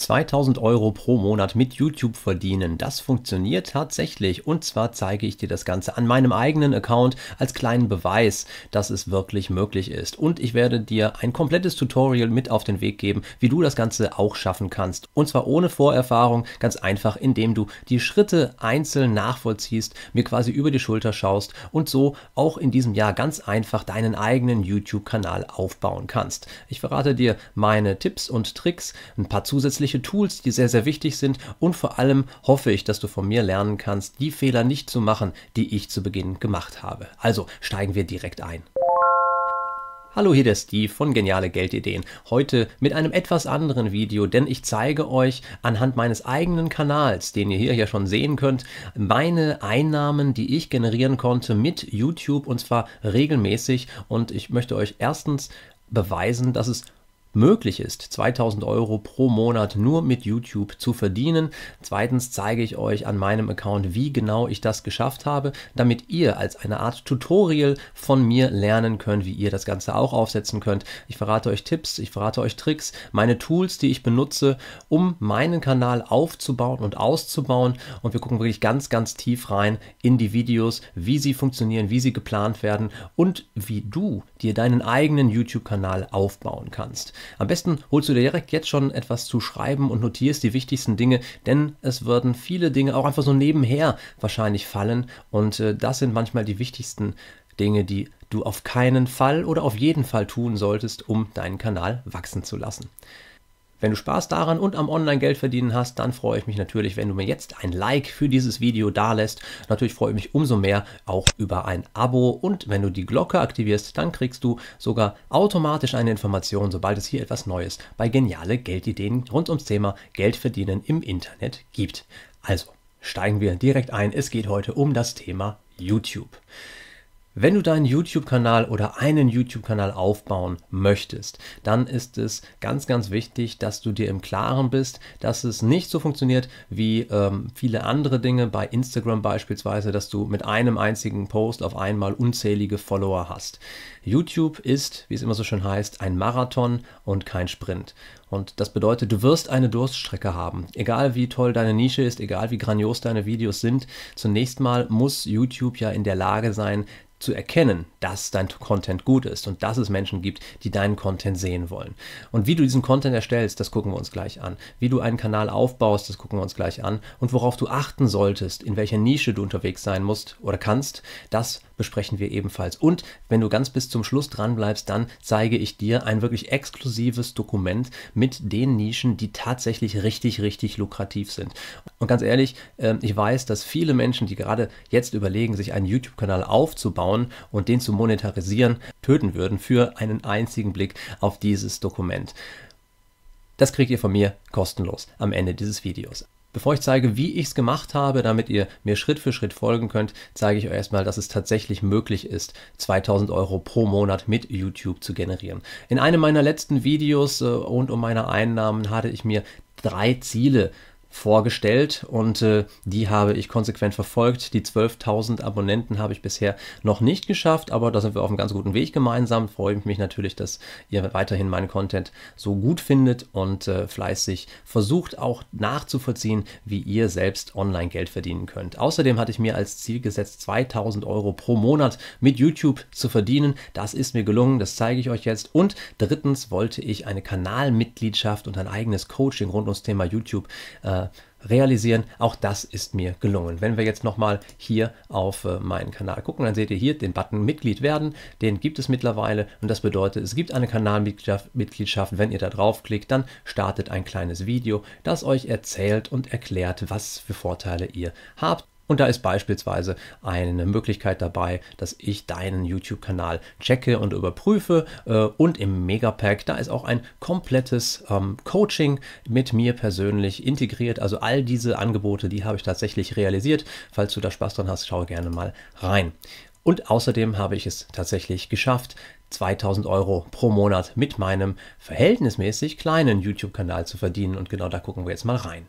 2000 Euro pro Monat mit YouTube verdienen. Das funktioniert tatsächlich. Und zwar zeige ich dir das Ganze an meinem eigenen Account als kleinen Beweis, dass es wirklich möglich ist. Und ich werde dir ein komplettes Tutorial mit auf den Weg geben, wie du das Ganze auch schaffen kannst. Und zwar ohne Vorerfahrung, ganz einfach, indem du die Schritte einzeln nachvollziehst, mir quasi über die Schulter schaust und so auch in diesem Jahr ganz einfach deinen eigenen YouTube-Kanal aufbauen kannst. Ich verrate dir meine Tipps und Tricks, ein paar zusätzliche zusätzliche Tools, die sehr, sehr wichtig sind und vor allem hoffe ich, dass du von mir lernen kannst, die Fehler nicht zu machen, die ich zu Beginn gemacht habe. Also steigen wir direkt ein. Hallo, hier der Steve von Geniale Geldideen. Heute mit einem etwas anderen Video, denn ich zeige euch anhand meines eigenen Kanals, den ihr hier ja schon sehen könnt, meine Einnahmen, die ich generieren konnte mit YouTube und zwar regelmäßig. Und ich möchte euch erstens beweisen, dass es möglich ist, 2000 Euro pro Monat nur mit YouTube zu verdienen. Zweitens zeige ich euch an meinem Account, wie genau ich das geschafft habe, damit ihr als eine Art Tutorial von mir lernen könnt, wie ihr das Ganze auch aufsetzen könnt. Ich verrate euch Tipps, ich verrate euch Tricks, meine Tools, die ich benutze, um meinen Kanal aufzubauen und auszubauen. Und wir gucken wirklich ganz, ganz tief rein in die Videos, wie sie funktionieren, wie sie geplant werden und wie du dir deinen eigenen YouTube-Kanal aufbauen kannst. Am besten holst du dir direkt jetzt schon etwas zu schreiben und notierst die wichtigsten Dinge, denn es würden viele Dinge auch einfach so nebenher wahrscheinlich fallen und äh, das sind manchmal die wichtigsten Dinge, die du auf keinen Fall oder auf jeden Fall tun solltest, um deinen Kanal wachsen zu lassen. Wenn du Spaß daran und am Online-Geld verdienen hast, dann freue ich mich natürlich, wenn du mir jetzt ein Like für dieses Video dalässt. Natürlich freue ich mich umso mehr auch über ein Abo und wenn du die Glocke aktivierst, dann kriegst du sogar automatisch eine Information, sobald es hier etwas Neues bei geniale Geldideen rund ums Thema Geld verdienen im Internet gibt. Also steigen wir direkt ein. Es geht heute um das Thema YouTube. Wenn du deinen YouTube-Kanal oder einen YouTube-Kanal aufbauen möchtest, dann ist es ganz, ganz wichtig, dass du dir im Klaren bist, dass es nicht so funktioniert wie ähm, viele andere Dinge bei Instagram beispielsweise, dass du mit einem einzigen Post auf einmal unzählige Follower hast. YouTube ist, wie es immer so schön heißt, ein Marathon und kein Sprint. Und das bedeutet, du wirst eine Durststrecke haben. Egal wie toll deine Nische ist, egal wie grandios deine Videos sind, zunächst mal muss YouTube ja in der Lage sein, zu erkennen, dass dein Content gut ist und dass es Menschen gibt, die deinen Content sehen wollen. Und wie du diesen Content erstellst, das gucken wir uns gleich an. Wie du einen Kanal aufbaust, das gucken wir uns gleich an. Und worauf du achten solltest, in welcher Nische du unterwegs sein musst oder kannst, das besprechen wir ebenfalls. Und wenn du ganz bis zum Schluss dran bleibst, dann zeige ich dir ein wirklich exklusives Dokument mit den Nischen, die tatsächlich richtig, richtig lukrativ sind. Und ganz ehrlich, ähm, ich weiß, dass viele Menschen, die gerade jetzt überlegen, sich einen YouTube-Kanal aufzubauen, aufzubauen und den zu monetarisieren, töten würden für einen einzigen Blick auf dieses Dokument. Das kriegt ihr von mir kostenlos am Ende dieses Videos. Bevor ich zeige, wie ich es gemacht habe, damit ihr mir Schritt für Schritt folgen könnt, zeige ich euch erstmal, dass es tatsächlich möglich ist, 2000 Euro pro Monat mit YouTube zu generieren. In einem meiner letzten Videos äh, rund um meine Einnahmen hatte ich mir drei Ziele vorgestellt und äh, die habe ich konsequent verfolgt. Die 12.000 Abonnenten habe ich bisher noch nicht geschafft, aber da sind wir auf einem ganz guten Weg gemeinsam. Freue ich mich natürlich, dass ihr weiterhin meinen Content so gut findet und äh, fleißig versucht auch nachzuvollziehen, wie ihr selbst online Geld verdienen könnt. Außerdem hatte ich mir als Ziel gesetzt, 2.000 Euro pro Monat mit YouTube zu verdienen. Das ist mir gelungen, das zeige ich euch jetzt. Und drittens wollte ich eine Kanalmitgliedschaft und ein eigenes Coaching rund ums Thema YouTube äh, realisieren. Auch das ist mir gelungen. Wenn wir jetzt nochmal hier auf äh, meinen Kanal gucken, dann seht ihr hier den Button Mitglied werden. Den gibt es mittlerweile und das bedeutet, es gibt eine Kanalmitgliedschaft. Wenn ihr da draufklickt, dann startet ein kleines Video, das euch erzählt und erklärt, was für Vorteile ihr habt. Und da ist beispielsweise eine Möglichkeit dabei, dass ich deinen YouTube-Kanal checke und überprüfe. Äh, und im Megapack, da ist auch ein komplettes ähm, Coaching mit mir persönlich integriert. Also all diese Angebote, die habe ich tatsächlich realisiert. Falls du da Spaß dran hast, schau gerne mal rein. Und außerdem habe ich es tatsächlich geschafft, 2000 Euro pro Monat mit meinem verhältnismäßig kleinen YouTube-Kanal zu verdienen. Und genau da gucken wir jetzt mal rein.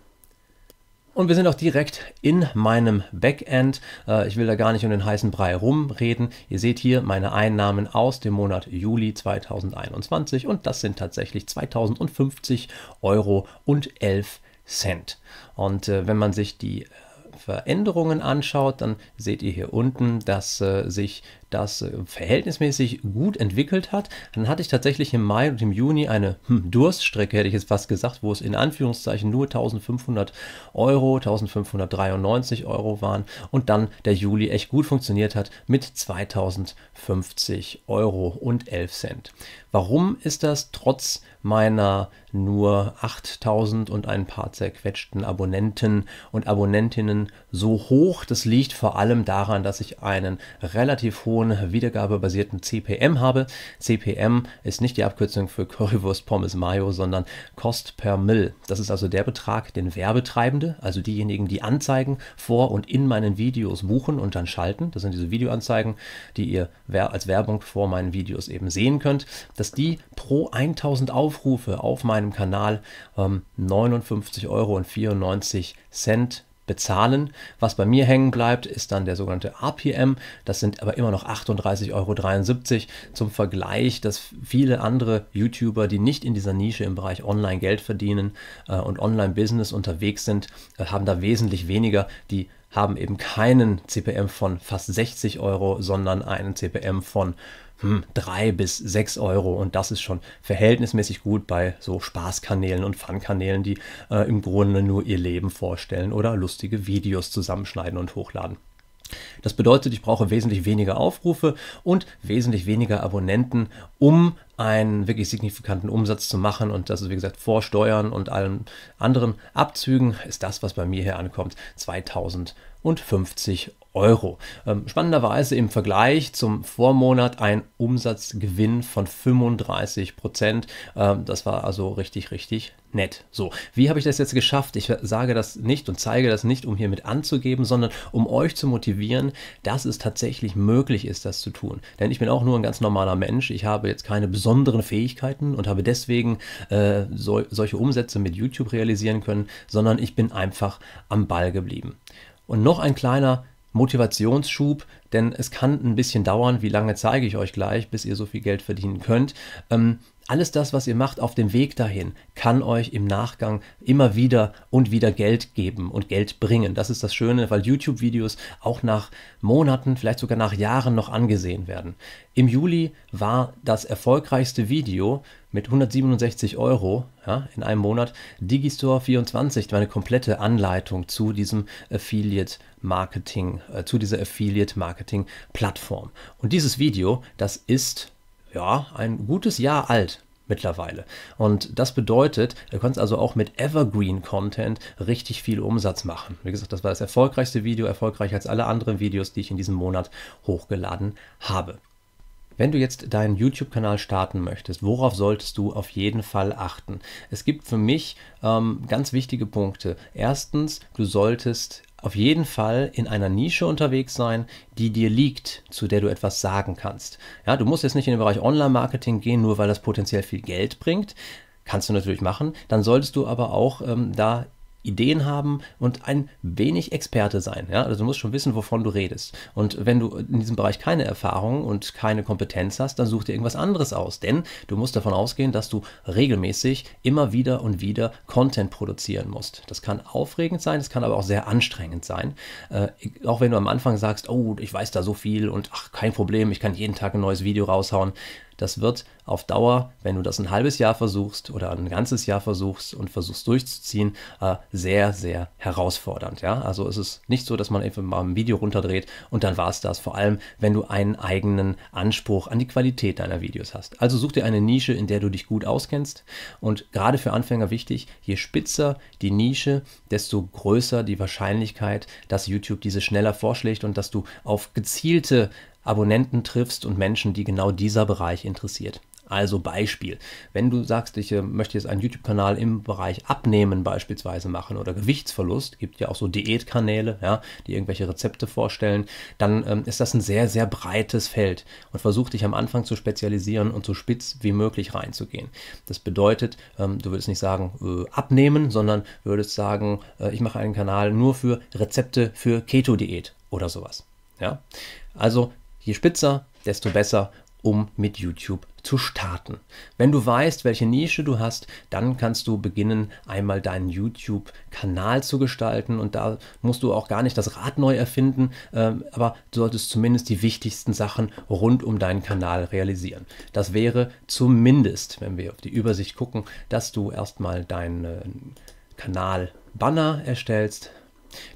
Und wir sind auch direkt in meinem Backend. Äh, ich will da gar nicht um den heißen Brei rumreden. Ihr seht hier meine Einnahmen aus dem Monat Juli 2021 und das sind tatsächlich 2050 Euro und 11 Cent. Und äh, wenn man sich die Veränderungen anschaut, dann seht ihr hier unten, dass äh, sich das äh, verhältnismäßig gut entwickelt hat. Dann hatte ich tatsächlich im Mai und im Juni eine hm, Durststrecke, hätte ich jetzt fast gesagt, wo es in Anführungszeichen nur 1500 Euro, 1593 Euro waren und dann der Juli echt gut funktioniert hat mit 2050 Euro und 11 Cent. Warum ist das trotz meiner nur 8000 und ein paar zerquetschten Abonnenten und Abonnentinnen so hoch? Das liegt vor allem daran, dass ich einen relativ hohen hohen wiedergabebasierten CPM habe. CPM ist nicht die Abkürzung für Currywurst Pommes Mayo, sondern Cost per Mill. Das ist also der Betrag, den Werbetreibende, also diejenigen, die Anzeigen vor und in meinen Videos buchen und dann schalten, das sind diese Videoanzeigen, die ihr als Werbung vor meinen Videos eben sehen könnt, dass die pro 1000 Aufrufe auf meinem Kanal ähm, 59,94 Euro bezahlen. Was bei mir hängen bleibt, ist dann der sogenannte RPM. Das sind aber immer noch 38,73 Euro. Zum Vergleich, dass viele andere YouTuber, die nicht in dieser Nische im Bereich Online Geld verdienen äh, und Online-Business unterwegs sind, äh, haben da wesentlich weniger. Die haben eben keinen CPM von fast 60 Euro, sondern einen CPM von hm, 3 bis 6 Euro. Und das ist schon verhältnismäßig gut bei so Spaßkanälen und Fun-Kanälen, die äh, im Grunde nur ihr Leben vorstellen oder lustige Videos zusammenschneiden und hochladen. Das bedeutet, ich brauche wesentlich weniger Aufrufe und wesentlich weniger Abonnenten, um einen wirklich signifikanten Umsatz zu machen. Und das ist, wie gesagt, vor Steuern und allen anderen Abzügen ist das, was bei mir hier ankommt, 2050 Euro. Ähm, spannenderweise im Vergleich zum Vormonat ein Umsatzgewinn von 35 Prozent. Ähm, das war also richtig, richtig nett. So, wie habe ich das jetzt geschafft? Ich sage das nicht und zeige das nicht, um hiermit anzugeben, sondern um euch zu motivieren, dass es tatsächlich möglich ist, das zu tun. Denn ich bin auch nur ein ganz normaler Mensch. Ich habe jetzt keine besonderen Fähigkeiten und habe deswegen äh, so, solche Umsätze mit YouTube realisieren können, sondern ich bin einfach am Ball geblieben. Und noch ein kleiner Motivationsschub, denn es kann ein bisschen dauern, wie lange zeige ich euch gleich, bis ihr so viel Geld verdienen könnt. Ähm, alles das, was ihr macht auf dem Weg dahin, kann euch im Nachgang immer wieder und wieder Geld geben und Geld bringen. Das ist das Schöne, weil YouTube-Videos auch nach Monaten, vielleicht sogar nach Jahren noch angesehen werden. Im Juli war das erfolgreichste Video mit 167 Euro ja, in einem Monat Digistore 24, eine komplette Anleitung zu diesem Affiliate Marketing, äh, zu dieser Affiliate Marketing Plattform. Und dieses Video, das ist ja, ein gutes Jahr alt mittlerweile. Und das bedeutet, du kannst also auch mit Evergreen Content richtig viel Umsatz machen. Wie gesagt, das war das erfolgreichste Video, erfolgreicher als alle anderen Videos, die ich in diesem Monat hochgeladen habe. Wenn du jetzt deinen YouTube-Kanal starten möchtest, worauf solltest du auf jeden Fall achten? Es gibt für mich ähm, ganz wichtige Punkte. Erstens, du solltest auf jeden Fall in einer Nische unterwegs sein, die dir liegt, zu der du etwas sagen kannst. Ja, du musst jetzt nicht in den Bereich Online-Marketing gehen, nur weil das potenziell viel Geld bringt. Kannst du natürlich machen. Dann solltest du aber auch ähm, da Ideen haben und ein wenig Experte sein. Ja? Also du musst schon wissen, wovon du redest. Und wenn du in diesem Bereich keine Erfahrung und keine Kompetenz hast, dann such dir irgendwas anderes aus. Denn du musst davon ausgehen, dass du regelmäßig immer wieder und wieder Content produzieren musst. Das kann aufregend sein, es kann aber auch sehr anstrengend sein. Äh, auch wenn du am Anfang sagst, oh, ich weiß da so viel und ach, kein Problem, ich kann jeden Tag ein neues Video raushauen das wird auf Dauer, wenn du das ein halbes Jahr versuchst oder ein ganzes Jahr versuchst und versuchst durchzuziehen, äh, sehr, sehr herausfordernd. Ja? Also es ist nicht so, dass man einfach mal ein Video runterdreht und dann war es das. Vor allem, wenn du einen eigenen Anspruch an die Qualität deiner Videos hast. Also such dir eine Nische, in der du dich gut auskennst. Und gerade für Anfänger wichtig, je spitzer die Nische, desto größer die Wahrscheinlichkeit, dass YouTube diese schneller vorschlägt und dass du auf gezielte Abonnenten triffst und Menschen, die genau dieser Bereich interessiert. Also Beispiel, wenn du sagst, ich äh, möchte jetzt einen YouTube-Kanal im Bereich Abnehmen beispielsweise machen oder Gewichtsverlust, gibt ja auch so Diätkanäle, ja, die irgendwelche Rezepte vorstellen, dann ähm, ist das ein sehr, sehr breites Feld und versuch dich am Anfang zu spezialisieren und so spitz wie möglich reinzugehen. Das bedeutet, ähm, du würdest nicht sagen äh, abnehmen, sondern würdest sagen, äh, ich mache einen Kanal nur für Rezepte für Keto-Diät oder sowas. Ja? Also je spitzer, desto besser um mit YouTube zu starten. Wenn du weißt, welche Nische du hast, dann kannst du beginnen, einmal deinen YouTube-Kanal zu gestalten und da musst du auch gar nicht das Rad neu erfinden, ähm, aber du solltest zumindest die wichtigsten Sachen rund um deinen Kanal realisieren. Das wäre zumindest, wenn wir auf die Übersicht gucken, dass du erstmal deinen äh, Kanal-Banner erstellst,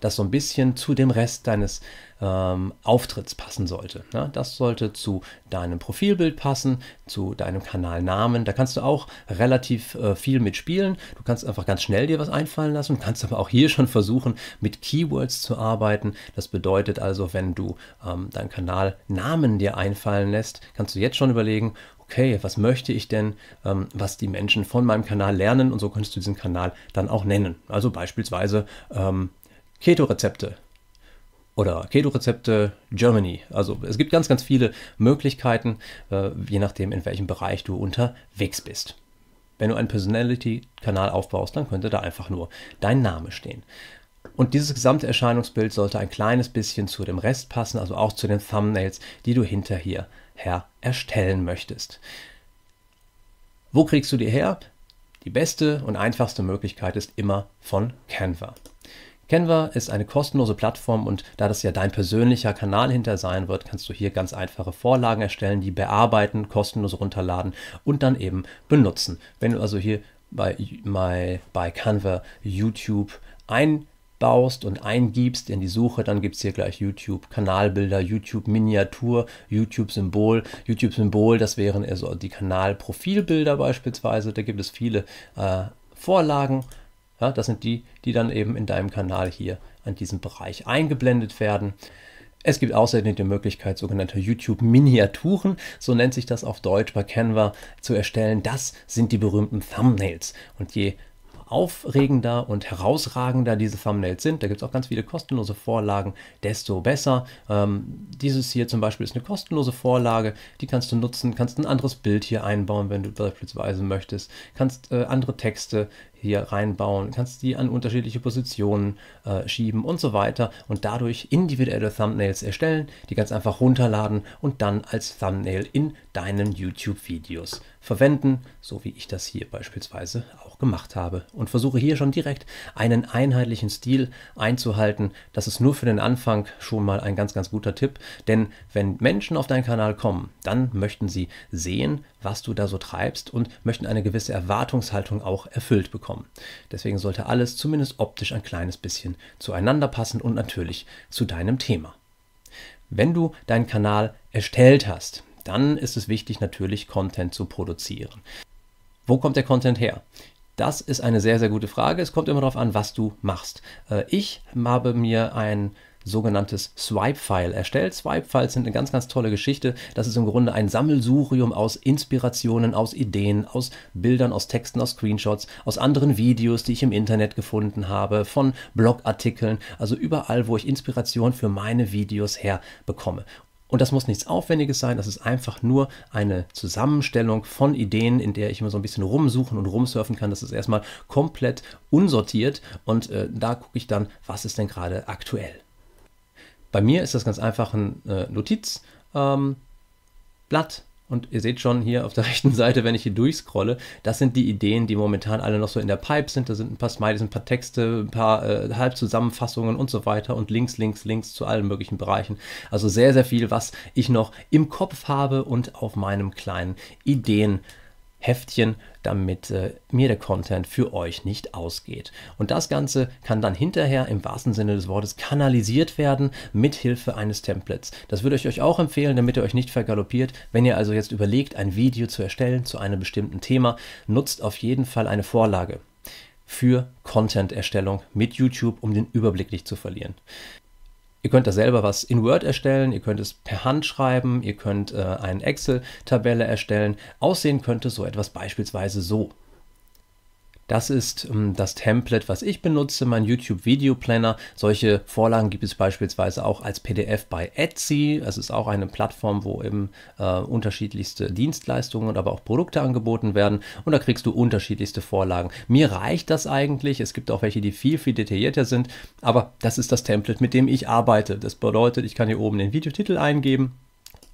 das so ein bisschen zu dem Rest deines ähm, Auftritts passen sollte. Ne? Das sollte zu deinem Profilbild passen, zu deinem Kanalnamen. Da kannst du auch relativ äh, viel mitspielen. Du kannst einfach ganz schnell dir was einfallen lassen. Du kannst aber auch hier schon versuchen, mit Keywords zu arbeiten. Das bedeutet also, wenn du ähm, deinen Kanalnamen dir einfallen lässt, kannst du jetzt schon überlegen, okay, was möchte ich denn, ähm, was die Menschen von meinem Kanal lernen und so könntest du diesen Kanal dann auch nennen. Also beispielsweise ähm, Keto-Rezepte oder Keto-Rezepte Germany. Also es gibt ganz, ganz viele Möglichkeiten, äh, je nachdem, in welchem Bereich du unterwegs bist. Wenn du einen Personality-Kanal aufbaust, dann könnte da einfach nur dein Name stehen. Und dieses gesamte Erscheinungsbild sollte ein kleines bisschen zu dem Rest passen, also auch zu den Thumbnails, die du hinterher her erstellen möchtest. Wo kriegst du die her? Die beste und einfachste Möglichkeit ist immer von Canva. Canva ist eine kostenlose Plattform und da das ja dein persönlicher Kanal hinter sein wird, kannst du hier ganz einfache Vorlagen erstellen, die bearbeiten, kostenlos runterladen und dann eben benutzen. Wenn du also hier bei, bei, bei Canva YouTube einbaust und eingibst in die Suche, dann gibt es hier gleich YouTube Kanalbilder, YouTube Miniatur, YouTube Symbol. YouTube Symbol, das wären also die Kanalprofilbilder beispielsweise. Da gibt es viele äh, Vorlagen ja, das sind die, die dann eben in deinem Kanal hier an diesem Bereich eingeblendet werden. Es gibt außerdem die Möglichkeit, sogenannte YouTube-Miniaturen, so nennt sich das auf Deutsch bei Canva, zu erstellen. Das sind die berühmten Thumbnails. Und je aufregender und herausragender diese Thumbnails sind, da gibt es auch ganz viele kostenlose Vorlagen, desto besser. Ähm, dieses hier zum Beispiel ist eine kostenlose Vorlage, die kannst du nutzen, kannst ein anderes Bild hier einbauen, wenn du beispielsweise möchtest, kannst äh, andere Texte hier reinbauen, kannst die an unterschiedliche Positionen äh, schieben und so weiter und dadurch individuelle Thumbnails erstellen, die ganz einfach runterladen und dann als Thumbnail in deinen YouTube-Videos verwenden, so wie ich das hier beispielsweise auch gemacht habe und versuche hier schon direkt einen einheitlichen Stil einzuhalten. Das ist nur für den Anfang schon mal ein ganz, ganz guter Tipp, denn wenn Menschen auf deinen Kanal kommen, dann möchten sie sehen, was du da so treibst und möchten eine gewisse Erwartungshaltung auch erfüllt bekommen. Deswegen sollte alles zumindest optisch ein kleines bisschen zueinander passen und natürlich zu deinem Thema. Wenn du deinen Kanal erstellt hast, dann ist es wichtig, natürlich Content zu produzieren. Wo kommt der Content her? Das ist eine sehr, sehr gute Frage. Es kommt immer darauf an, was du machst. Äh, ich habe mir ein sogenanntes Swipe-File erstellt. Swipe-Files sind eine ganz, ganz tolle Geschichte. Das ist im Grunde ein Sammelsurium aus Inspirationen, aus Ideen, aus Bildern, aus Texten, aus Screenshots, aus anderen Videos, die ich im Internet gefunden habe, von Blogartikeln, also überall, wo ich Inspiration für meine Videos herbekomme. Und das muss nichts Aufwendiges sein, das ist einfach nur eine Zusammenstellung von Ideen, in der ich immer so ein bisschen rumsuchen und rumsurfen kann. Das ist erstmal komplett unsortiert und äh, da gucke ich dann, was ist denn gerade aktuell. Bei mir ist das ganz einfach ein äh, Notizblatt. Ähm, und ihr seht schon hier auf der rechten Seite, wenn ich hier durchscrolle, das sind die Ideen, die momentan alle noch so in der Pipe sind. Da sind ein paar Smileys, ein paar Texte, ein paar äh, Halbzusammenfassungen und so weiter und Links, Links, Links zu allen möglichen Bereichen. Also sehr, sehr viel, was ich noch im Kopf habe und auf meinem kleinen Ideen. Heftchen, damit äh, mir der Content für euch nicht ausgeht. Und das Ganze kann dann hinterher im wahrsten Sinne des Wortes kanalisiert werden mit Hilfe eines Templates. Das würde ich euch auch empfehlen, damit ihr euch nicht vergaloppiert. Wenn ihr also jetzt überlegt, ein Video zu erstellen zu einem bestimmten Thema, nutzt auf jeden Fall eine Vorlage für Content-Erstellung mit YouTube, um den Überblick nicht zu verlieren. Ihr könnt da selber was in Word erstellen, ihr könnt es per Hand schreiben, ihr könnt äh, eine Excel-Tabelle erstellen. Aussehen könnte so etwas beispielsweise so. Das ist ähm, das Template, was ich benutze, mein YouTube Video Planner. Solche Vorlagen gibt es beispielsweise auch als PDF bei Etsy. Es ist auch eine Plattform, wo eben äh, unterschiedlichste Dienstleistungen, aber auch Produkte angeboten werden. Und da kriegst du unterschiedlichste Vorlagen. Mir reicht das eigentlich. Es gibt auch welche, die viel, viel detaillierter sind. Aber das ist das Template, mit dem ich arbeite. Das bedeutet, ich kann hier oben den Videotitel eingeben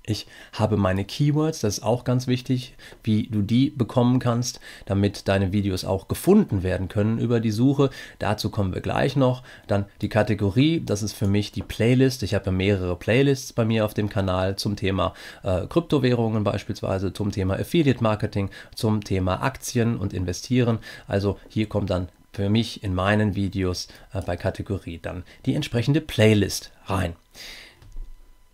ich habe meine Keywords, das ist auch ganz wichtig, wie du die bekommen kannst, damit deine Videos auch gefunden werden können über die Suche. Dazu kommen wir gleich noch. Dann die Kategorie, das ist für mich die Playlist. Ich habe mehrere Playlists bei mir auf dem Kanal zum Thema äh, Kryptowährungen beispielsweise, zum Thema Affiliate Marketing, zum Thema Aktien und Investieren. Also hier kommt dann für mich in meinen Videos äh, bei Kategorie dann die entsprechende Playlist rein.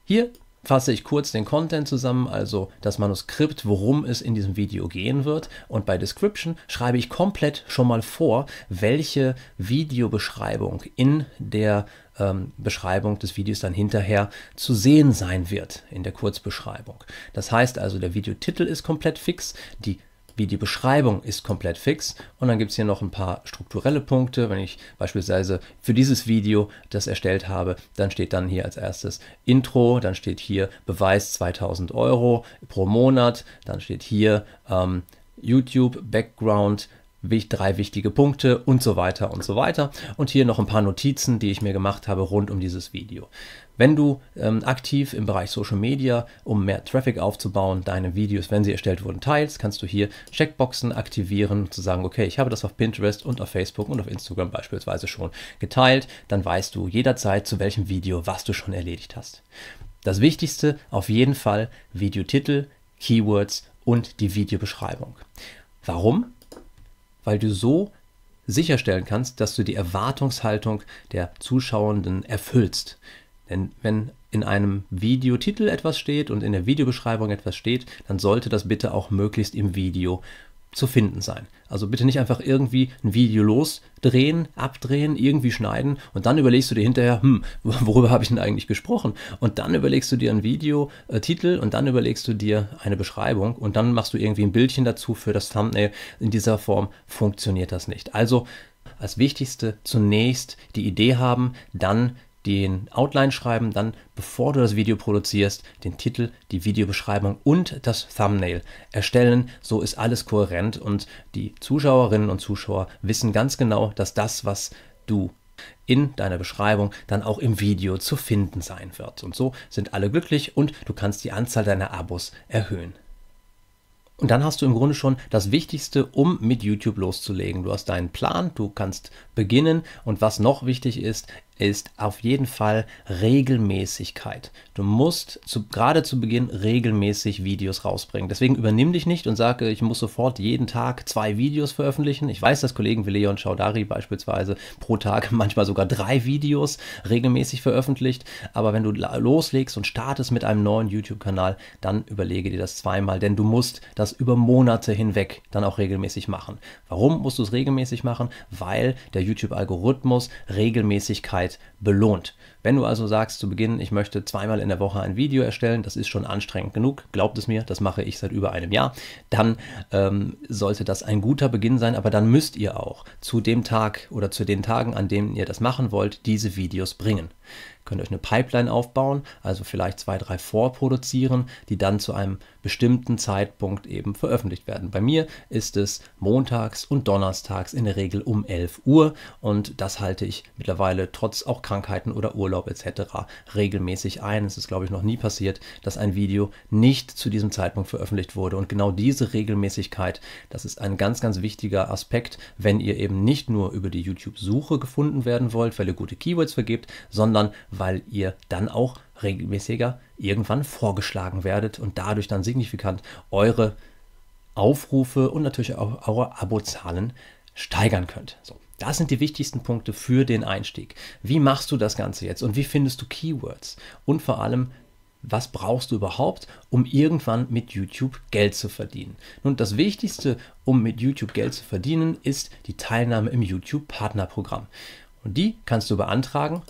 Hier fasse ich kurz den Content zusammen, also das Manuskript, worum es in diesem Video gehen wird. Und bei Description schreibe ich komplett schon mal vor, welche Videobeschreibung in der ähm, Beschreibung des Videos dann hinterher zu sehen sein wird, in der Kurzbeschreibung. Das heißt also, der Videotitel ist komplett fix, die wie die Beschreibung ist komplett fix. Und dann gibt es hier noch ein paar strukturelle Punkte. Wenn ich beispielsweise für dieses Video das erstellt habe, dann steht dann hier als erstes Intro, dann steht hier Beweis 2000 Euro pro Monat, dann steht hier ähm, YouTube Background drei wichtige Punkte und so weiter und so weiter. Und hier noch ein paar Notizen, die ich mir gemacht habe rund um dieses Video. Wenn du ähm, aktiv im Bereich Social Media, um mehr Traffic aufzubauen, deine Videos, wenn sie erstellt wurden, teilst, kannst du hier Checkboxen aktivieren, um zu sagen, okay, ich habe das auf Pinterest und auf Facebook und auf Instagram beispielsweise schon geteilt. Dann weißt du jederzeit, zu welchem Video, was du schon erledigt hast. Das Wichtigste auf jeden Fall Videotitel, Keywords und die Videobeschreibung. Warum? Weil du so sicherstellen kannst, dass du die Erwartungshaltung der Zuschauenden erfüllst. Denn wenn in einem Videotitel etwas steht und in der Videobeschreibung etwas steht, dann sollte das bitte auch möglichst im Video zu finden sein. Also bitte nicht einfach irgendwie ein Video losdrehen, abdrehen, irgendwie schneiden und dann überlegst du dir hinterher, hm, worüber habe ich denn eigentlich gesprochen? Und dann überlegst du dir einen Videotitel und dann überlegst du dir eine Beschreibung und dann machst du irgendwie ein Bildchen dazu für das Thumbnail. In dieser Form funktioniert das nicht. Also als Wichtigste zunächst die Idee haben, dann den Outline schreiben, dann, bevor du das Video produzierst, den Titel, die Videobeschreibung und das Thumbnail erstellen. So ist alles kohärent und die Zuschauerinnen und Zuschauer wissen ganz genau, dass das, was du in deiner Beschreibung dann auch im Video zu finden sein wird. Und so sind alle glücklich und du kannst die Anzahl deiner Abos erhöhen. Und dann hast du im Grunde schon das Wichtigste, um mit YouTube loszulegen. Du hast deinen Plan, du kannst beginnen und was noch wichtig ist, ist auf jeden Fall Regelmäßigkeit. Du musst zu, gerade zu Beginn regelmäßig Videos rausbringen. Deswegen übernimm dich nicht und sage, ich muss sofort jeden Tag zwei Videos veröffentlichen. Ich weiß, dass Kollegen wie Leon Chaudari beispielsweise pro Tag manchmal sogar drei Videos regelmäßig veröffentlicht. Aber wenn du loslegst und startest mit einem neuen YouTube-Kanal, dann überlege dir das zweimal, denn du musst das über Monate hinweg dann auch regelmäßig machen. Warum musst du es regelmäßig machen? Weil der YouTube-Algorithmus Regelmäßigkeit Zeit belohnt. Wenn du also sagst zu Beginn, ich möchte zweimal in der Woche ein Video erstellen, das ist schon anstrengend genug, glaubt es mir, das mache ich seit über einem Jahr, dann ähm, sollte das ein guter Beginn sein, aber dann müsst ihr auch zu dem Tag oder zu den Tagen, an denen ihr das machen wollt, diese Videos bringen könnt euch eine Pipeline aufbauen, also vielleicht zwei, drei vorproduzieren, die dann zu einem bestimmten Zeitpunkt eben veröffentlicht werden. Bei mir ist es montags und donnerstags in der Regel um 11 Uhr und das halte ich mittlerweile trotz auch Krankheiten oder Urlaub etc. regelmäßig ein. Es ist, glaube ich, noch nie passiert, dass ein Video nicht zu diesem Zeitpunkt veröffentlicht wurde und genau diese Regelmäßigkeit, das ist ein ganz, ganz wichtiger Aspekt, wenn ihr eben nicht nur über die YouTube-Suche gefunden werden wollt, weil ihr gute Keywords vergebt, sondern weil ihr dann auch regelmäßiger irgendwann vorgeschlagen werdet und dadurch dann signifikant eure Aufrufe und natürlich auch eure Abozahlen steigern könnt. So, das sind die wichtigsten Punkte für den Einstieg. Wie machst du das Ganze jetzt und wie findest du Keywords? Und vor allem, was brauchst du überhaupt, um irgendwann mit YouTube Geld zu verdienen? Nun, das Wichtigste, um mit YouTube Geld zu verdienen, ist die Teilnahme im YouTube Partnerprogramm. Und die kannst du beantragen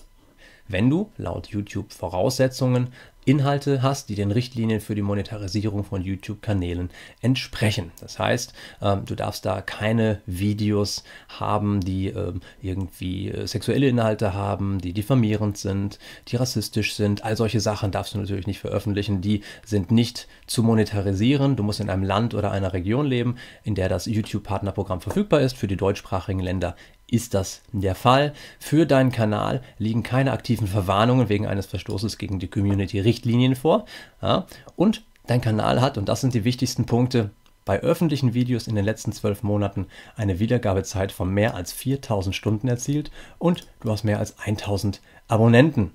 wenn du laut YouTube Voraussetzungen Inhalte hast, die den Richtlinien für die Monetarisierung von YouTube-Kanälen entsprechen. Das heißt, ähm, du darfst da keine Videos haben, die ähm, irgendwie äh, sexuelle Inhalte haben, die diffamierend sind, die rassistisch sind. All solche Sachen darfst du natürlich nicht veröffentlichen. Die sind nicht zu monetarisieren. Du musst in einem Land oder einer Region leben, in der das YouTube-Partnerprogramm verfügbar ist. Für die deutschsprachigen Länder ist das der Fall. Für deinen Kanal liegen keine aktiven Verwarnungen wegen eines Verstoßes gegen die Community-Richtlinien vor. Ja, und dein Kanal hat, und das sind die wichtigsten Punkte, bei öffentlichen Videos in den letzten zwölf Monaten eine Wiedergabezeit von mehr als 4000 Stunden erzielt und du hast mehr als 1000 Abonnenten.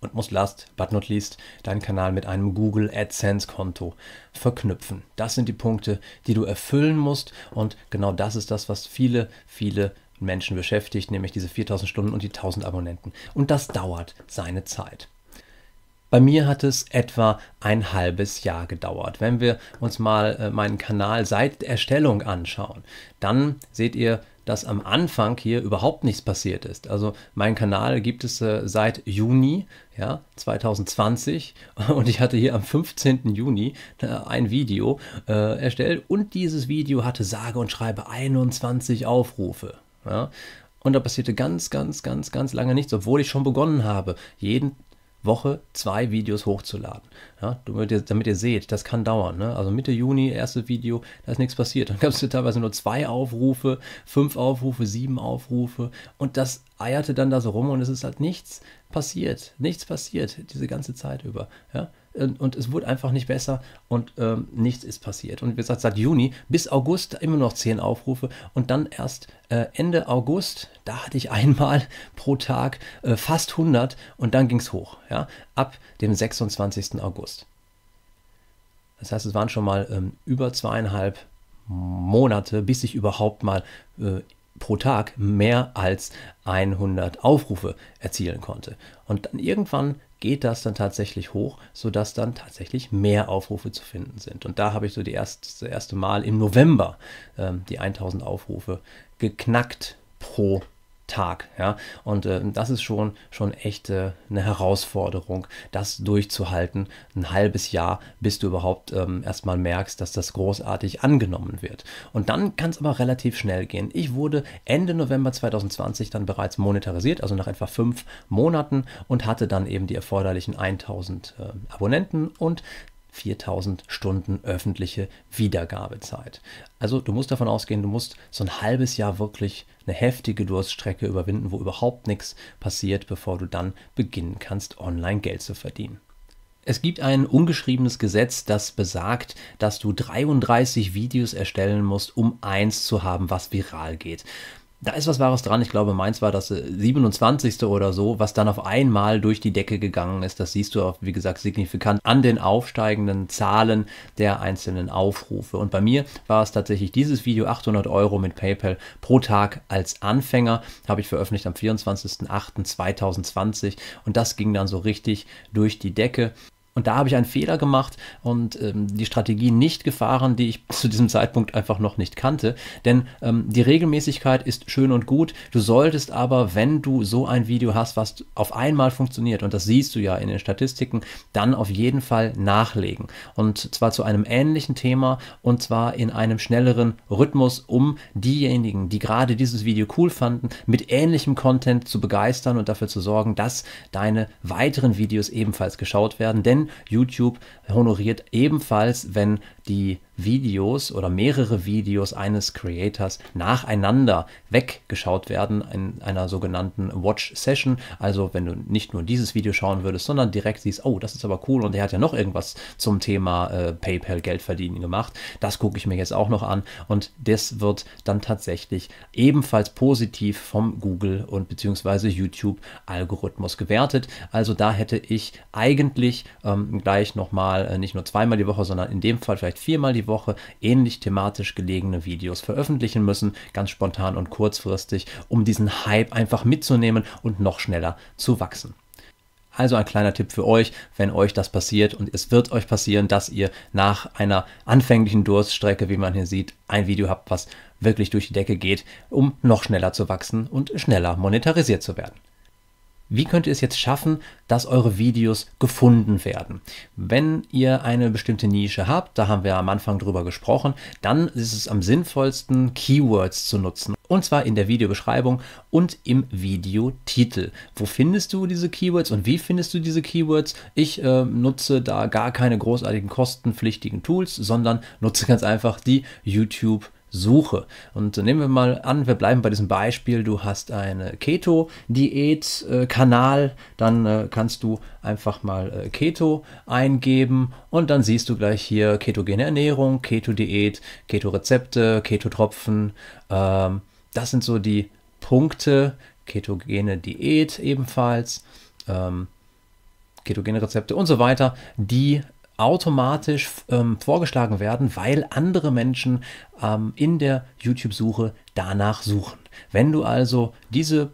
Und musst last but not least deinen Kanal mit einem Google AdSense Konto verknüpfen. Das sind die Punkte, die du erfüllen musst und genau das ist das, was viele, viele Menschen beschäftigt, nämlich diese 4000 Stunden und die 1000 Abonnenten. Und das dauert seine Zeit. Bei mir hat es etwa ein halbes Jahr gedauert. Wenn wir uns mal äh, meinen Kanal seit Erstellung anschauen, dann seht ihr, dass am Anfang hier überhaupt nichts passiert ist. Also mein Kanal gibt es äh, seit Juni ja, 2020 und ich hatte hier am 15. Juni äh, ein Video äh, erstellt und dieses Video hatte sage und schreibe 21 Aufrufe. Ja? Und da passierte ganz, ganz, ganz, ganz lange nichts, obwohl ich schon begonnen habe, jeden Woche zwei Videos hochzuladen. Ja, damit, ihr, damit ihr seht, das kann dauern. Ne? Also Mitte Juni, erstes Video, da ist nichts passiert. Dann gab es teilweise nur zwei Aufrufe, fünf Aufrufe, sieben Aufrufe und das eierte dann da so rum und es ist halt nichts passiert. Nichts passiert diese ganze Zeit über. Ja? Und es wurde einfach nicht besser und ähm, nichts ist passiert. Und wie gesagt, seit Juni bis August immer noch zehn Aufrufe und dann erst äh, Ende August, da hatte ich einmal pro Tag äh, fast 100 und dann ging es hoch, ja, ab dem 26. August. Das heißt, es waren schon mal ähm, über zweieinhalb Monate, bis ich überhaupt mal äh, pro Tag mehr als 100 Aufrufe erzielen konnte. Und dann irgendwann geht das dann tatsächlich hoch, sodass dann tatsächlich mehr Aufrufe zu finden sind. Und da habe ich so die erste, das erste Mal im November ähm, die 1000 Aufrufe geknackt pro Tag. Ja? Und äh, das ist schon, schon echt äh, eine Herausforderung, das durchzuhalten, ein halbes Jahr, bis du überhaupt ähm, erstmal merkst, dass das großartig angenommen wird. Und dann kann es aber relativ schnell gehen. Ich wurde Ende November 2020 dann bereits monetarisiert, also nach etwa fünf Monaten und hatte dann eben die erforderlichen 1000 äh, Abonnenten und 4000 Stunden öffentliche Wiedergabezeit. Also du musst davon ausgehen, du musst so ein halbes Jahr wirklich eine heftige Durststrecke überwinden, wo überhaupt nichts passiert, bevor du dann beginnen kannst, online Geld zu verdienen. Es gibt ein ungeschriebenes Gesetz, das besagt, dass du 33 Videos erstellen musst, um eins zu haben, was viral geht da ist was Wahres dran. Ich glaube, meins war das 27. Äh, oder so, was dann auf einmal durch die Decke gegangen ist. Das siehst du auch, wie gesagt, signifikant an den aufsteigenden Zahlen der einzelnen Aufrufe. Und bei mir war es tatsächlich dieses Video 800 Euro mit PayPal pro Tag als Anfänger. Habe ich veröffentlicht am 24.08.2020 und das ging dann so richtig durch die Decke. Und da habe ich einen Fehler gemacht und ähm, die Strategie nicht gefahren, die ich zu diesem Zeitpunkt einfach noch nicht kannte. Denn ähm, die Regelmäßigkeit ist schön und gut. Du solltest aber, wenn du so ein Video hast, was auf einmal funktioniert, und das siehst du ja in den Statistiken, dann auf jeden Fall nachlegen. Und zwar zu einem ähnlichen Thema und zwar in einem schnelleren Rhythmus, um diejenigen, die gerade dieses Video cool fanden, mit ähnlichem Content zu begeistern und dafür zu sorgen, dass deine weiteren Videos ebenfalls geschaut werden. Denn YouTube honoriert ebenfalls, wenn die Videos oder mehrere Videos eines Creators nacheinander weggeschaut werden in einer sogenannten Watch Session. Also wenn du nicht nur dieses Video schauen würdest, sondern direkt siehst, oh, das ist aber cool und der hat ja noch irgendwas zum Thema äh, PayPal Geld verdienen gemacht. Das gucke ich mir jetzt auch noch an und das wird dann tatsächlich ebenfalls positiv vom Google und beziehungsweise YouTube Algorithmus gewertet. Also da hätte ich eigentlich ähm, gleich nochmal äh, nicht nur zweimal die Woche, sondern in dem Fall vielleicht viermal die Woche ähnlich thematisch gelegene Videos veröffentlichen müssen, ganz spontan und kurzfristig, um diesen Hype einfach mitzunehmen und noch schneller zu wachsen. Also ein kleiner Tipp für euch, wenn euch das passiert und es wird euch passieren, dass ihr nach einer anfänglichen Durststrecke, wie man hier sieht, ein Video habt, was wirklich durch die Decke geht, um noch schneller zu wachsen und schneller monetarisiert zu werden. Wie könnt ihr es jetzt schaffen, dass eure Videos gefunden werden? Wenn ihr eine bestimmte Nische habt, da haben wir am Anfang drüber gesprochen, dann ist es am sinnvollsten, Keywords zu nutzen. Und zwar in der Videobeschreibung und im Videotitel. Wo findest du diese Keywords und wie findest du diese Keywords? Ich äh, nutze da gar keine großartigen kostenpflichtigen Tools, sondern nutze ganz einfach die YouTube Suche. Und nehmen wir mal an, wir bleiben bei diesem Beispiel, du hast eine Keto-Diät-Kanal, dann äh, kannst du einfach mal äh, Keto eingeben und dann siehst du gleich hier ketogene Ernährung, Keto-Diät, Keto-Rezepte, Keto-Tropfen. Ähm, das sind so die Punkte, ketogene Diät ebenfalls, ähm, ketogene Rezepte und so weiter, die automatisch ähm, vorgeschlagen werden, weil andere Menschen ähm, in der YouTube-Suche danach suchen. Wenn du also diese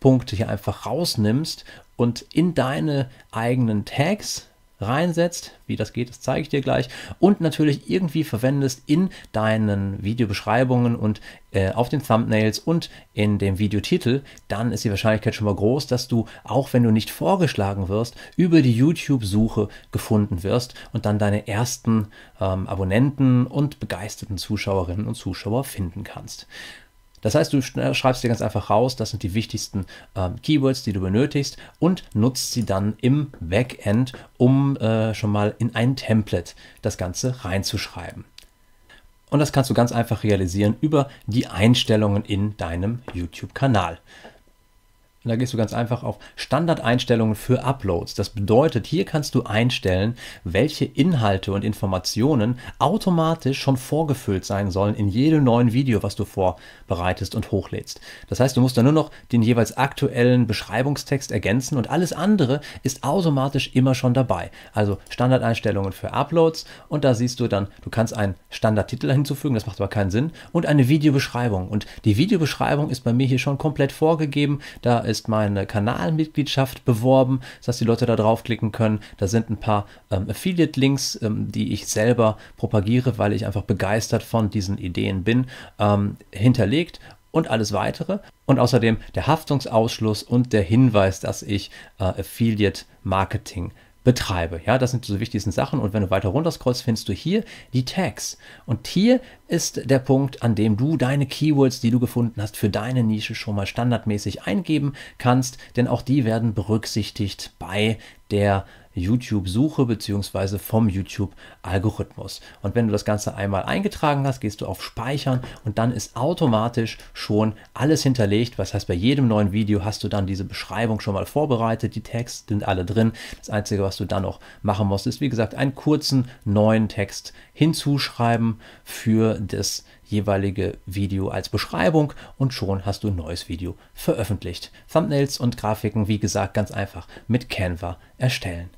Punkte hier einfach rausnimmst und in deine eigenen Tags reinsetzt. Wie das geht, das zeige ich dir gleich. Und natürlich irgendwie verwendest in deinen Videobeschreibungen und äh, auf den Thumbnails und in dem Videotitel, dann ist die Wahrscheinlichkeit schon mal groß, dass du, auch wenn du nicht vorgeschlagen wirst, über die YouTube-Suche gefunden wirst und dann deine ersten ähm, Abonnenten und begeisterten Zuschauerinnen und Zuschauer finden kannst. Das heißt, du schreibst dir ganz einfach raus, das sind die wichtigsten ähm, Keywords, die du benötigst und nutzt sie dann im Backend, um äh, schon mal in ein Template das Ganze reinzuschreiben. Und das kannst du ganz einfach realisieren über die Einstellungen in deinem YouTube-Kanal. Und da gehst du ganz einfach auf Standardeinstellungen für Uploads. Das bedeutet, hier kannst du einstellen, welche Inhalte und Informationen automatisch schon vorgefüllt sein sollen in jedem neuen Video, was du vorbereitest und hochlädst. Das heißt, du musst dann nur noch den jeweils aktuellen Beschreibungstext ergänzen und alles andere ist automatisch immer schon dabei. Also Standardeinstellungen für Uploads und da siehst du dann, du kannst einen Standardtitel hinzufügen, das macht aber keinen Sinn, und eine Videobeschreibung. Und die Videobeschreibung ist bei mir hier schon komplett vorgegeben. Da ist meine Kanalmitgliedschaft beworben, dass die Leute da draufklicken können. Da sind ein paar ähm, Affiliate-Links, ähm, die ich selber propagiere, weil ich einfach begeistert von diesen Ideen bin, ähm, hinterlegt und alles weitere. Und außerdem der Haftungsausschluss und der Hinweis, dass ich äh, Affiliate Marketing betreibe. Ja, das sind die wichtigsten Sachen. Und wenn du weiter runter scrollst, findest du hier die Tags. Und hier ist der Punkt, an dem du deine Keywords, die du gefunden hast, für deine Nische schon mal standardmäßig eingeben kannst, denn auch die werden berücksichtigt bei der YouTube-Suche bzw. vom YouTube-Algorithmus. Und wenn du das Ganze einmal eingetragen hast, gehst du auf Speichern und dann ist automatisch schon alles hinterlegt. Was heißt, bei jedem neuen Video hast du dann diese Beschreibung schon mal vorbereitet. Die Tags sind alle drin. Das Einzige, was du dann noch machen musst, ist wie gesagt einen kurzen neuen Text hinzuschreiben für das jeweilige Video als Beschreibung und schon hast du ein neues Video veröffentlicht. Thumbnails und Grafiken, wie gesagt, ganz einfach mit Canva erstellen.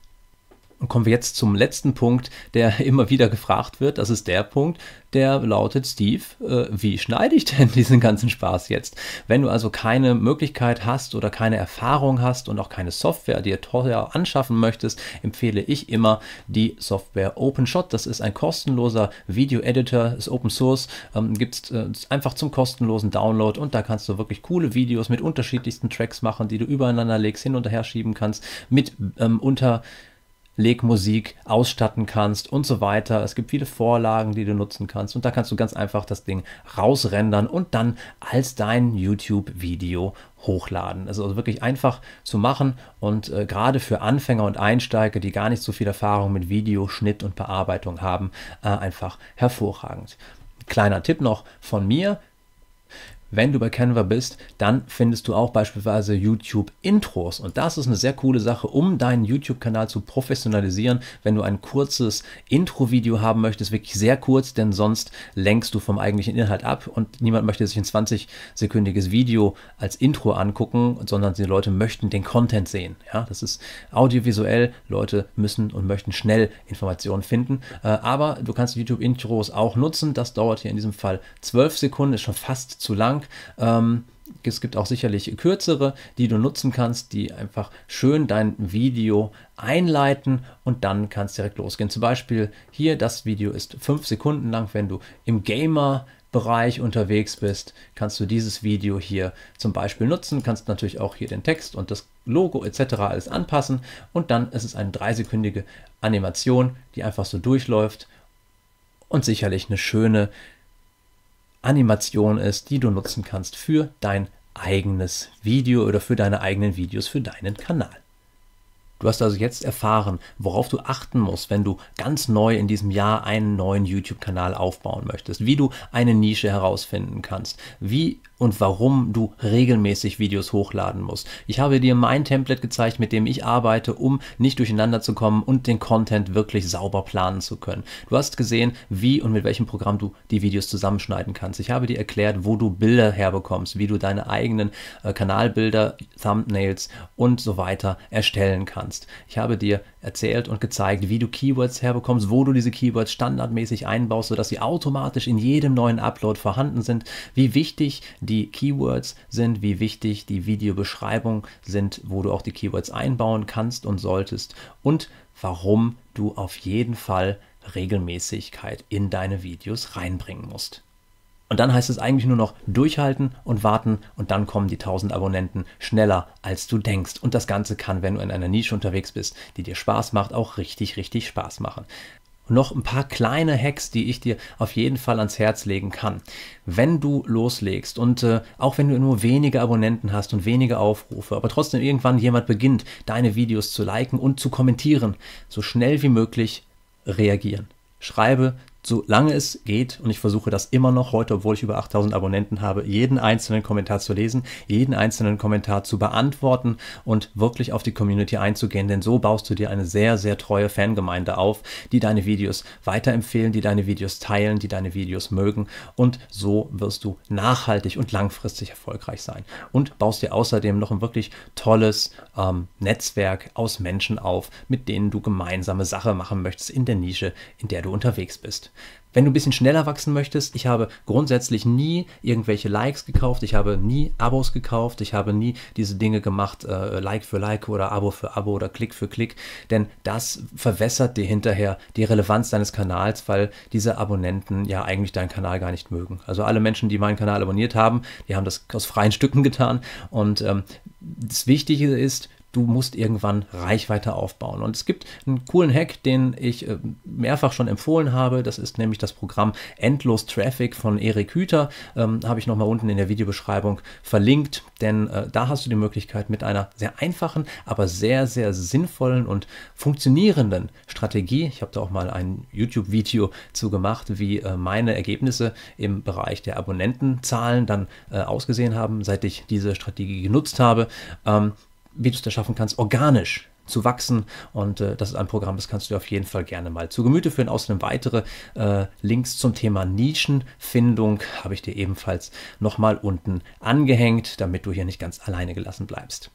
Und kommen wir jetzt zum letzten Punkt, der immer wieder gefragt wird. Das ist der Punkt, der lautet, Steve, äh, wie schneide ich denn diesen ganzen Spaß jetzt? Wenn du also keine Möglichkeit hast oder keine Erfahrung hast und auch keine Software dir teuer anschaffen möchtest, empfehle ich immer die Software OpenShot. Das ist ein kostenloser Video-Editor, ist Open Source, ähm, gibt es äh, einfach zum kostenlosen Download und da kannst du wirklich coole Videos mit unterschiedlichsten Tracks machen, die du übereinander legst, hin und her schieben kannst, mit ähm, unter Legmusik ausstatten kannst und so weiter. Es gibt viele Vorlagen, die du nutzen kannst und da kannst du ganz einfach das Ding rausrendern und dann als dein YouTube-Video hochladen. Also wirklich einfach zu machen und äh, gerade für Anfänger und Einsteiger, die gar nicht so viel Erfahrung mit Videoschnitt und Bearbeitung haben, äh, einfach hervorragend. Kleiner Tipp noch von mir, wenn du bei Canva bist, dann findest du auch beispielsweise YouTube-Intros. Und das ist eine sehr coole Sache, um deinen YouTube-Kanal zu professionalisieren. Wenn du ein kurzes Intro-Video haben möchtest, wirklich sehr kurz, denn sonst lenkst du vom eigentlichen Inhalt ab und niemand möchte sich ein 20-sekündiges Video als Intro angucken, sondern die Leute möchten den Content sehen. Ja, das ist audiovisuell. Leute müssen und möchten schnell Informationen finden. Äh, aber du kannst YouTube-Intros auch nutzen. Das dauert hier in diesem Fall 12 Sekunden, ist schon fast zu lang lang. Ähm, es gibt auch sicherlich kürzere, die du nutzen kannst, die einfach schön dein Video einleiten und dann kannst direkt losgehen. Zum Beispiel hier, das Video ist fünf Sekunden lang. Wenn du im Gamer Bereich unterwegs bist, kannst du dieses Video hier zum Beispiel nutzen. Kannst natürlich auch hier den Text und das Logo etc. alles anpassen und dann ist es eine dreisekündige Animation, die einfach so durchläuft und sicherlich eine schöne Animation ist, die du nutzen kannst für dein eigenes Video oder für deine eigenen Videos für deinen Kanal. Du hast also jetzt erfahren, worauf du achten musst, wenn du ganz neu in diesem Jahr einen neuen YouTube-Kanal aufbauen möchtest, wie du eine Nische herausfinden kannst, wie und warum du regelmäßig Videos hochladen musst. Ich habe dir mein Template gezeigt, mit dem ich arbeite, um nicht durcheinander zu kommen und den Content wirklich sauber planen zu können. Du hast gesehen, wie und mit welchem Programm du die Videos zusammenschneiden kannst. Ich habe dir erklärt, wo du Bilder herbekommst, wie du deine eigenen äh, Kanalbilder, Thumbnails und so weiter erstellen kannst. Ich habe dir erzählt und gezeigt, wie du Keywords herbekommst, wo du diese Keywords standardmäßig einbaust, sodass sie automatisch in jedem neuen Upload vorhanden sind, wie wichtig die Keywords sind, wie wichtig die Videobeschreibung sind, wo du auch die Keywords einbauen kannst und solltest und warum du auf jeden Fall Regelmäßigkeit in deine Videos reinbringen musst. Und dann heißt es eigentlich nur noch durchhalten und warten und dann kommen die 1000 Abonnenten schneller als du denkst. Und das Ganze kann, wenn du in einer Nische unterwegs bist, die dir Spaß macht, auch richtig, richtig Spaß machen noch ein paar kleine Hacks, die ich dir auf jeden Fall ans Herz legen kann. Wenn du loslegst und äh, auch wenn du nur wenige Abonnenten hast und wenige Aufrufe, aber trotzdem irgendwann jemand beginnt, deine Videos zu liken und zu kommentieren, so schnell wie möglich reagieren. Schreibe solange es geht, und ich versuche das immer noch heute, obwohl ich über 8000 Abonnenten habe, jeden einzelnen Kommentar zu lesen, jeden einzelnen Kommentar zu beantworten und wirklich auf die Community einzugehen, denn so baust du dir eine sehr, sehr treue Fangemeinde auf, die deine Videos weiterempfehlen, die deine Videos teilen, die deine Videos mögen und so wirst du nachhaltig und langfristig erfolgreich sein und baust dir außerdem noch ein wirklich tolles ähm, Netzwerk aus Menschen auf, mit denen du gemeinsame Sache machen möchtest in der Nische, in der du unterwegs bist. Wenn du ein bisschen schneller wachsen möchtest, ich habe grundsätzlich nie irgendwelche Likes gekauft, ich habe nie Abos gekauft, ich habe nie diese Dinge gemacht, äh, Like für Like oder Abo für Abo oder Klick für Klick, denn das verwässert dir hinterher die Relevanz deines Kanals, weil diese Abonnenten ja eigentlich deinen Kanal gar nicht mögen. Also alle Menschen, die meinen Kanal abonniert haben, die haben das aus freien Stücken getan und ähm, das Wichtige ist, du musst irgendwann Reichweite aufbauen. Und es gibt einen coolen Hack, den ich äh, mehrfach schon empfohlen habe. Das ist nämlich das Programm Endlos Traffic von Erik Hüter. Ähm, habe ich nochmal unten in der Videobeschreibung verlinkt, denn äh, da hast du die Möglichkeit mit einer sehr einfachen, aber sehr, sehr sinnvollen und funktionierenden Strategie. Ich habe da auch mal ein YouTube-Video zu gemacht, wie äh, meine Ergebnisse im Bereich der Abonnentenzahlen dann äh, ausgesehen haben, seit ich diese Strategie genutzt habe. Ähm, wie du es da schaffen kannst, organisch zu wachsen. Und äh, das ist ein Programm, das kannst du auf jeden Fall gerne mal zu Gemüte führen. Außerdem weitere äh, Links zum Thema Nischenfindung habe ich dir ebenfalls nochmal unten angehängt, damit du hier nicht ganz alleine gelassen bleibst.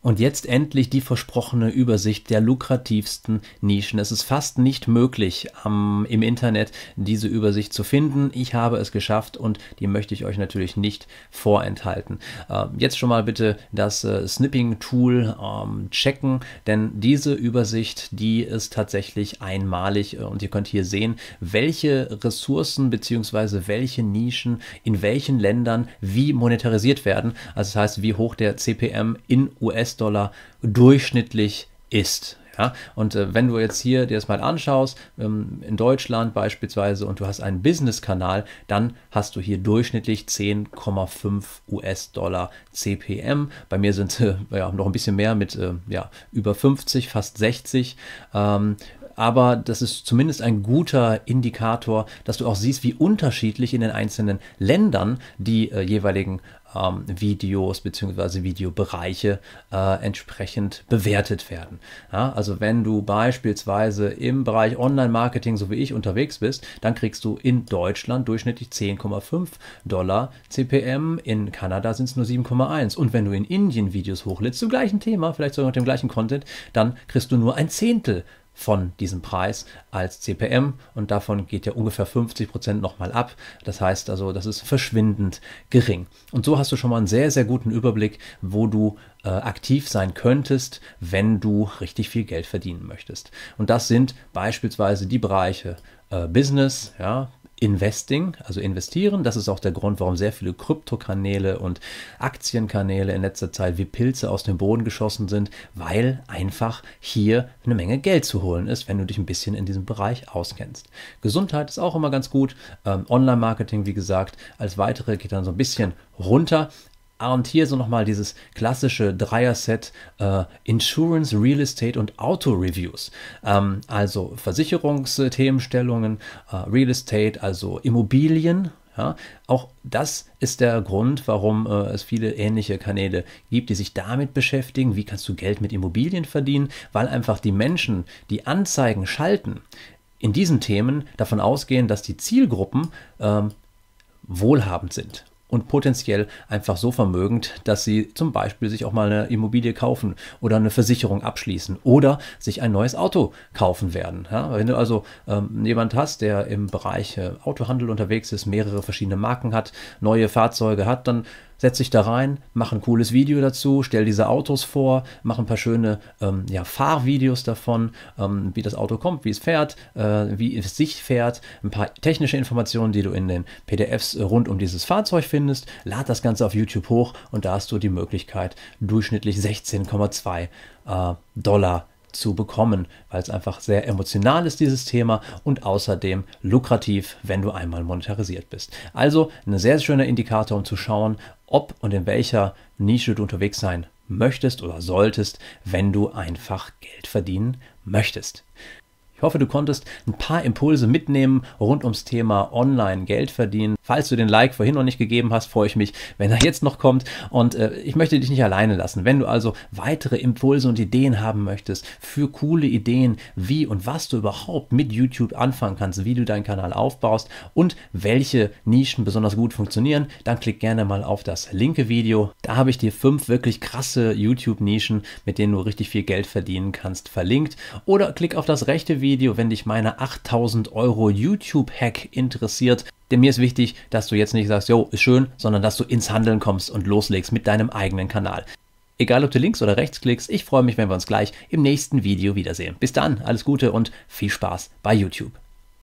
Und jetzt endlich die versprochene Übersicht der lukrativsten Nischen. Es ist fast nicht möglich, ähm, im Internet diese Übersicht zu finden. Ich habe es geschafft und die möchte ich euch natürlich nicht vorenthalten. Äh, jetzt schon mal bitte das äh, Snipping-Tool ähm, checken, denn diese Übersicht, die ist tatsächlich einmalig äh, und ihr könnt hier sehen, welche Ressourcen bzw. welche Nischen in welchen Ländern wie monetarisiert werden. Also das heißt, wie hoch der CPM in US US-Dollar durchschnittlich ist. Ja, und äh, wenn du jetzt hier dir das mal anschaust, ähm, in Deutschland beispielsweise, und du hast einen Business-Kanal, dann hast du hier durchschnittlich 10,5 US-Dollar CPM. Bei mir sind äh, ja, noch ein bisschen mehr mit äh, ja, über 50, fast 60. Ähm, aber das ist zumindest ein guter Indikator, dass du auch siehst, wie unterschiedlich in den einzelnen Ländern die äh, jeweiligen ähm, Videos bzw. Videobereiche äh, entsprechend bewertet werden. Ja, also wenn du beispielsweise im Bereich Online-Marketing, so wie ich, unterwegs bist, dann kriegst du in Deutschland durchschnittlich 10,5 Dollar CPM, in Kanada sind es nur 7,1 und wenn du in Indien Videos hochlädst zum gleichen Thema, vielleicht sogar mit dem gleichen Content, dann kriegst du nur ein Zehntel von diesem Preis als CPM und davon geht ja ungefähr 50 Prozent nochmal ab. Das heißt also, das ist verschwindend gering. Und so hast du schon mal einen sehr, sehr guten Überblick, wo du äh, aktiv sein könntest, wenn du richtig viel Geld verdienen möchtest. Und das sind beispielsweise die Bereiche äh, Business, ja, Investing, also investieren. Das ist auch der Grund, warum sehr viele Kryptokanäle und Aktienkanäle in letzter Zeit wie Pilze aus dem Boden geschossen sind, weil einfach hier eine Menge Geld zu holen ist, wenn du dich ein bisschen in diesem Bereich auskennst. Gesundheit ist auch immer ganz gut. Ähm, Online-Marketing, wie gesagt, als weitere geht dann so ein bisschen runter. Und hier so nochmal dieses klassische Dreier-Set äh, Insurance, Real Estate und Auto-Reviews. Ähm, also Versicherungsthemenstellungen, äh, Real Estate, also Immobilien. Ja, auch das ist der Grund, warum äh, es viele ähnliche Kanäle gibt, die sich damit beschäftigen, wie kannst du Geld mit Immobilien verdienen, weil einfach die Menschen, die Anzeigen schalten, in diesen Themen davon ausgehen, dass die Zielgruppen ähm, wohlhabend sind und potenziell einfach so vermögend, dass sie zum Beispiel sich auch mal eine Immobilie kaufen oder eine Versicherung abschließen oder sich ein neues Auto kaufen werden. Ja, wenn du also ähm, jemand hast, der im Bereich äh, Autohandel unterwegs ist, mehrere verschiedene Marken hat, neue Fahrzeuge hat, dann setz dich da rein, mach ein cooles Video dazu, stell diese Autos vor, mach ein paar schöne ähm, ja, Fahrvideos davon, ähm, wie das Auto kommt, wie es fährt, äh, wie es sich fährt, ein paar technische Informationen, die du in den PDFs rund um dieses Fahrzeug findest, lad das Ganze auf YouTube hoch und da hast du die Möglichkeit, durchschnittlich 16,2 äh, Dollar zu bekommen, weil es einfach sehr emotional ist, dieses Thema und außerdem lukrativ, wenn du einmal monetarisiert bist. Also ein sehr schöner Indikator, um zu schauen, ob und in welcher Nische du unterwegs sein möchtest oder solltest, wenn du einfach Geld verdienen möchtest. Ich hoffe, du konntest ein paar Impulse mitnehmen rund ums Thema Online Geld verdienen. Falls du den Like vorhin noch nicht gegeben hast, freue ich mich, wenn er jetzt noch kommt. Und äh, ich möchte dich nicht alleine lassen. Wenn du also weitere Impulse und Ideen haben möchtest für coole Ideen, wie und was du überhaupt mit YouTube anfangen kannst, wie du deinen Kanal aufbaust und welche Nischen besonders gut funktionieren, dann klick gerne mal auf das linke Video. Da habe ich dir fünf wirklich krasse YouTube-Nischen, mit denen du richtig viel Geld verdienen kannst, verlinkt. Oder klick auf das rechte Video Video, wenn dich meine 8000 Euro YouTube-Hack interessiert. Denn mir ist wichtig, dass du jetzt nicht sagst, jo, ist schön, sondern dass du ins Handeln kommst und loslegst mit deinem eigenen Kanal. Egal, ob du links oder rechts klickst, ich freue mich, wenn wir uns gleich im nächsten Video wiedersehen. Bis dann, alles Gute und viel Spaß bei YouTube.